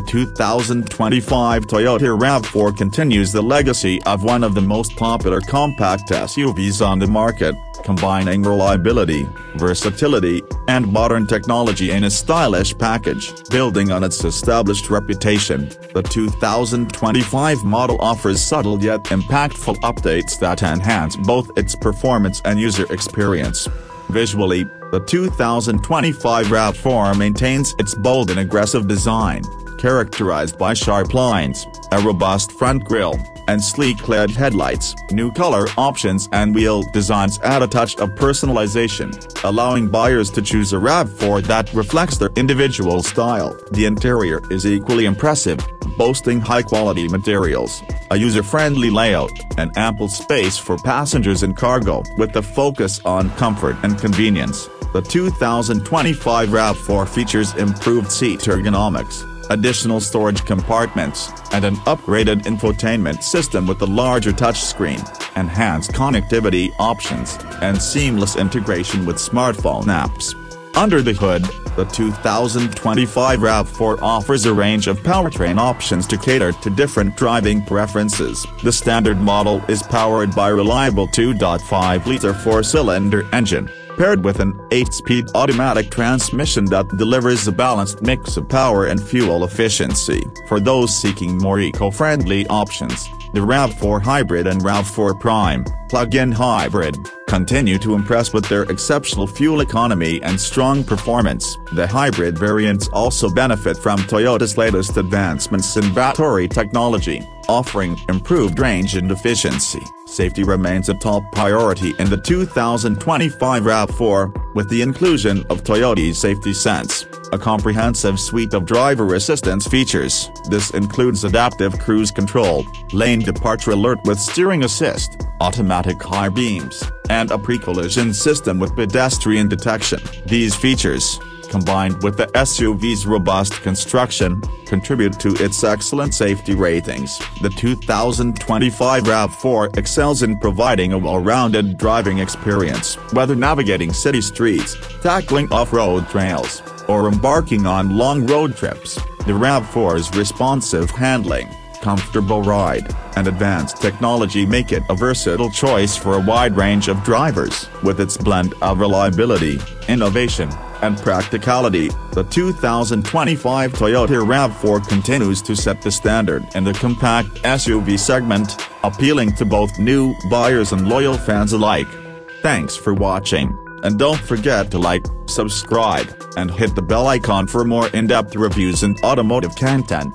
The 2025 Toyota RAV4 continues the legacy of one of the most popular compact SUVs on the market, combining reliability, versatility, and modern technology in a stylish package. Building on its established reputation, the 2025 model offers subtle yet impactful updates that enhance both its performance and user experience. Visually, the 2025 RAV4 maintains its bold and aggressive design, characterized by sharp lines, a robust front grille, and sleek LED headlights. New color options and wheel designs add a touch of personalization, allowing buyers to choose a RAV4 that reflects their individual style. The interior is equally impressive, boasting high-quality materials, a user-friendly layout, and ample space for passengers and cargo. With a focus on comfort and convenience, the 2025 RAV4 features improved seat ergonomics, additional storage compartments, and an upgraded infotainment system with a larger touchscreen, enhanced connectivity options, and seamless integration with smartphone apps. Under the hood, the 2025 RAV4 offers a range of powertrain options to cater to different driving preferences. The standard model is powered by a reliable 2.5-liter four-cylinder engine paired with an 8-speed automatic transmission that delivers a balanced mix of power and fuel efficiency. For those seeking more eco-friendly options, the RAV4 Hybrid and RAV4 Prime, plug-in hybrid, continue to impress with their exceptional fuel economy and strong performance. The hybrid variants also benefit from Toyota's latest advancements in battery technology, offering improved range and efficiency. Safety remains a top priority in the 2025 RAV4, with the inclusion of Toyota's Safety Sense, a comprehensive suite of driver assistance features. This includes adaptive cruise control, lane departure alert with steering assist, automatic high beams, and a pre-collision system with pedestrian detection. These features, combined with the SUV's robust construction, contribute to its excellent safety ratings. The 2025 RAV4 excels in providing a well-rounded driving experience. Whether navigating city streets, tackling off-road trails, or embarking on long road trips, the RAV4's responsive handling, comfortable ride, and advanced technology make it a versatile choice for a wide range of drivers. With its blend of reliability, innovation, and practicality, the 2025 Toyota RAV4 continues to set the standard in the compact SUV segment, appealing to both new buyers and loyal fans alike. Thanks for watching, and don't forget to like, subscribe, and hit the bell icon for more in-depth reviews and automotive content.